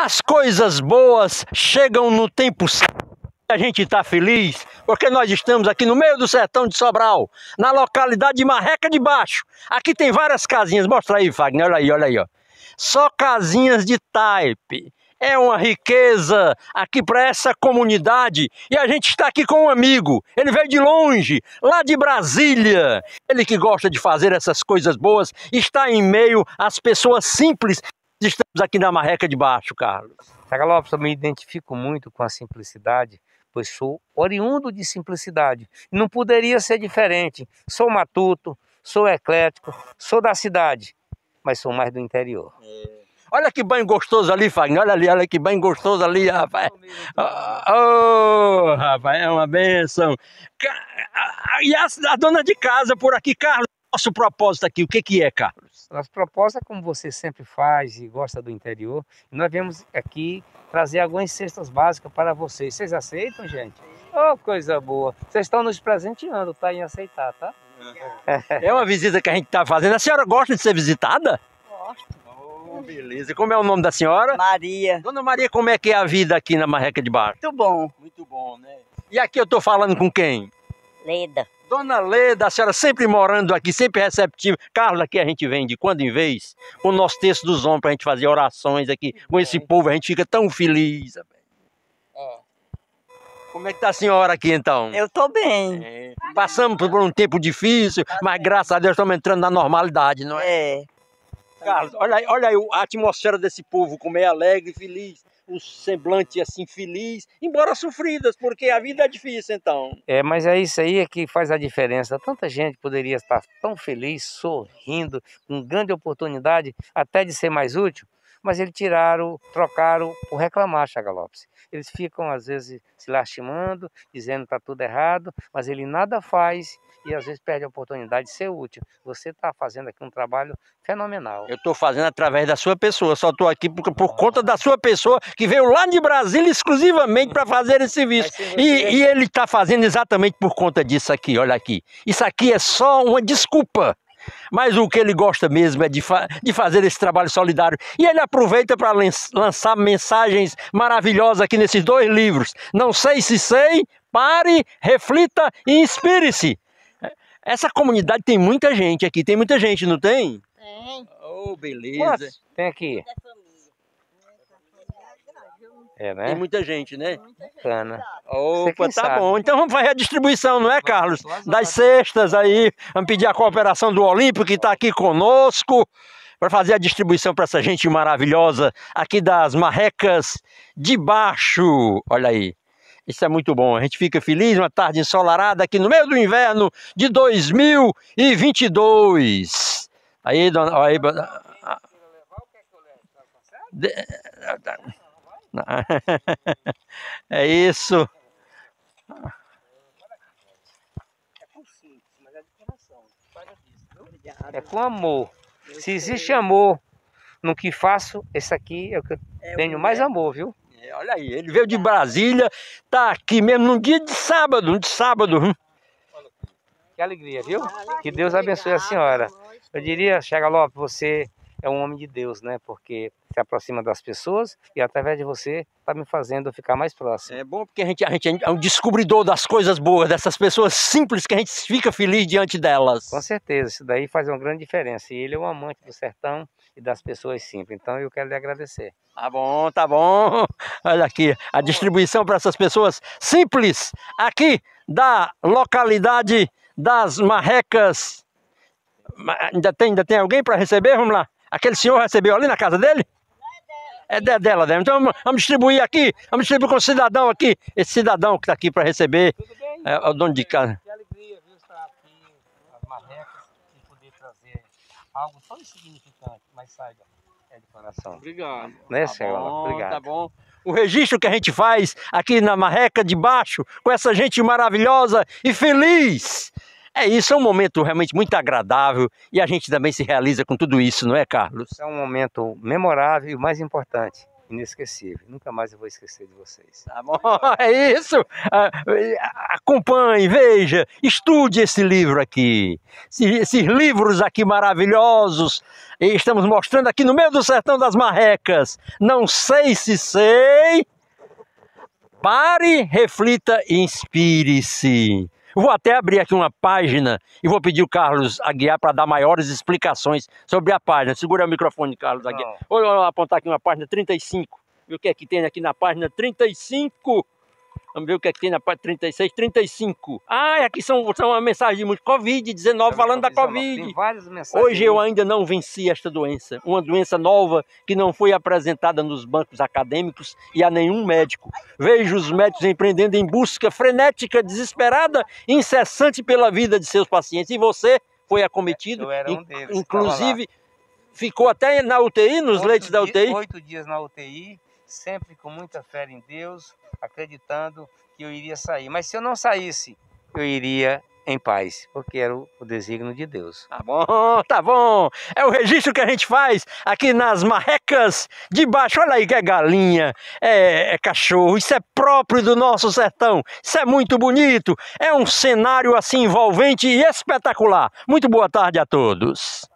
As coisas boas chegam no tempo certo. A gente está feliz porque nós estamos aqui no meio do sertão de Sobral, na localidade de Marreca de Baixo. Aqui tem várias casinhas. Mostra aí, Fagner. Olha aí, olha aí. Ó. Só casinhas de taipe. É uma riqueza aqui para essa comunidade. E a gente está aqui com um amigo. Ele veio de longe, lá de Brasília. Ele que gosta de fazer essas coisas boas, está em meio às pessoas simples Estamos aqui na Marreca de Baixo, Carlos. Saga Lopes, eu me identifico muito com a simplicidade, pois sou oriundo de simplicidade. Não poderia ser diferente. Sou matuto, sou eclético, sou da cidade, mas sou mais do interior. É. Olha que banho gostoso ali, Fagner. Olha ali, olha que banho gostoso ali, rapaz. Oh, rapaz, é uma benção. E a, a dona de casa por aqui, Carlos, nosso propósito aqui, o que, que é, Carlos? Nosso propósito é como você sempre faz e gosta do interior. Nós viemos aqui trazer algumas cestas básicas para vocês. Vocês aceitam, gente? Oh, coisa boa. Vocês estão nos presenteando, tá? Em aceitar, tá? É uma visita que a gente está fazendo. A senhora gosta de ser visitada? Gosto. Oh, beleza. E como é o nome da senhora? Maria. Dona Maria, como é que é a vida aqui na Marreca de Baixo? Muito bom. Muito bom, né? E aqui eu estou falando com quem? Leda. Dona Leda, a senhora sempre morando aqui, sempre receptiva. Carlos, aqui a gente vem de quando em vez, com o nosso texto dos homens, para a gente fazer orações aqui. Com esse povo, a gente fica tão feliz. É. Como é que tá a senhora aqui então? Eu tô bem. É. Passamos por um tempo difícil, mas graças a Deus estamos entrando na normalidade, não é? É. Carlos, olha aí, olha aí a atmosfera desse povo, como é alegre, feliz um semblante assim feliz, embora sofridas, porque a vida é difícil então. É, mas é isso aí que faz a diferença. Tanta gente poderia estar tão feliz, sorrindo, com grande oportunidade até de ser mais útil, mas eles tiraram, trocaram por reclamar, Chaga Lopes. Eles ficam às vezes se lastimando, dizendo que está tudo errado, mas ele nada faz e às vezes perde a oportunidade de ser útil. Você está fazendo aqui um trabalho fenomenal. Eu estou fazendo através da sua pessoa, só estou aqui por, por, conta da sua pessoa que veio lá de Brasília exclusivamente para fazer esse serviço. E, e ele está fazendo exatamente por conta disso aqui, olha aqui. Isso aqui é só uma desculpa. Mas o que ele gosta mesmo é de, fa de fazer esse trabalho solidário. E ele aproveita para lançar mensagens maravilhosas aqui nesses dois livros. Não sei se sei, pare, reflita e inspire-se. Essa comunidade tem muita gente aqui, tem muita gente, não tem? Tem. Oh, beleza. Quantos tem aqui? É, né? Tem muita gente, né? Bacana. Opa, tá sabe. bom. Então vamos fazer a distribuição, não é, Carlos? Das cestas aí. Vamos pedir a cooperação do Olímpio, que está aqui conosco, para fazer a distribuição para essa gente maravilhosa aqui das marrecas de baixo. Olha aí. Isso é muito bom. A gente fica feliz, uma tarde ensolarada aqui no meio do inverno de 2022. Aí, dona. Aí, de... É isso. É com amor. Se existe amor no que faço, esse aqui é o que eu é tenho mais amor, viu? É, olha aí, ele veio de Brasília, tá aqui mesmo num dia de sábado, de sábado. Que alegria, viu? Que Deus abençoe a senhora. Eu diria, Chega Lopes, você é um homem de Deus, né? Porque se aproxima das pessoas e através de você está me fazendo ficar mais próximo. É bom porque a gente, a gente é um descobridor das coisas boas, dessas pessoas simples que a gente fica feliz diante delas. Com certeza, isso daí faz uma grande diferença. E ele é um amante do sertão e das pessoas simples. Então eu quero lhe agradecer. Tá bom, tá bom. Olha aqui, a distribuição para essas pessoas simples aqui da localidade das Marrecas. Ainda tem, ainda tem alguém para receber? Vamos lá. Aquele senhor recebeu ali na casa dele? É dela, dela. dela. Então vamos distribuir aqui, vamos distribuir com o cidadão aqui, esse cidadão que está aqui para receber. Tudo bem? É, o dono de casa. Que alegria, viu, estar aqui nas marrecas e poder trazer algo tão insignificante, mas saiba, é de coração. Obrigado. Né, tá senhor? Bom, Obrigado. Tá bom. O registro que a gente faz aqui na Marreca de Baixo, com essa gente maravilhosa e feliz. É isso, é um momento realmente muito agradável e a gente também se realiza com tudo isso, não é, Carlos? É um momento memorável e o mais importante, inesquecível. Nunca mais eu vou esquecer de vocês. Tá bom, é isso. Ah, acompanhe, veja, estude esse livro aqui. Esses livros aqui maravilhosos. Estamos mostrando aqui no meio do sertão das marrecas. Não sei se sei. Pare, reflita e inspire-se. Vou até abrir aqui uma página e vou pedir o Carlos Aguiar para dar maiores explicações sobre a página. Segura o microfone, Carlos Aguiar. Vou apontar aqui uma página 35. E o que é que tem aqui na página 35? Vamos ver o que é que tem na página 36, 35. Ah, aqui são, são uma mensagem de Covid-19 falando da Covid. Tem várias mensagens. Hoje eu ainda não venci esta doença. Uma doença nova que não foi apresentada nos bancos acadêmicos e a nenhum médico. Vejo os médicos empreendendo em busca frenética, desesperada, incessante pela vida de seus pacientes. E você foi acometido. Eu era um deles. Inclusive, ficou até na UTI, nos oito leitos da UTI? Oito dias na UTI, sempre com muita fé em Deus acreditando que eu iria sair. Mas se eu não saísse, eu iria em paz, porque era o, o desígnio de Deus. Tá bom, tá bom. É o registro que a gente faz aqui nas marrecas de baixo. Olha aí que é galinha, é, é cachorro. Isso é próprio do nosso sertão. Isso é muito bonito. É um cenário assim envolvente e espetacular. Muito boa tarde a todos.